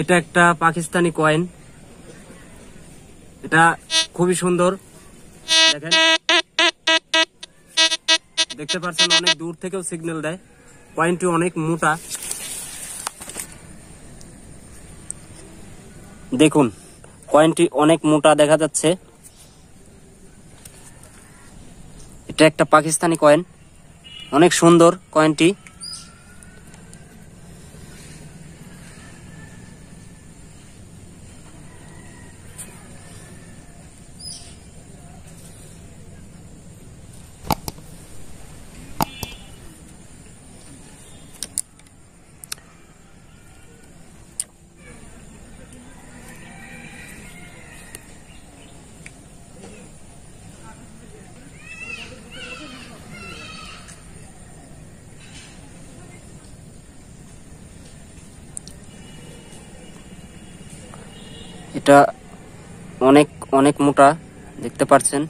এটা একটা পাকিস্তানি কয়েন এটা খুবই সুন্দর। দেখেন। দেখতে পাচ্ছেন, অনেক দূর থেকেও সিগন্যাল দেয়। কয়েনটি অনেক মোটা। দেখুন কয়েনটি অনেক মোটা দেখা যাচ্ছে। এটা একটা পাকিস্তানি কয়েন অনেক সুন্দর কয়েনটি এটা অনেক অনেক মোটা দেখতে পাচ্ছেন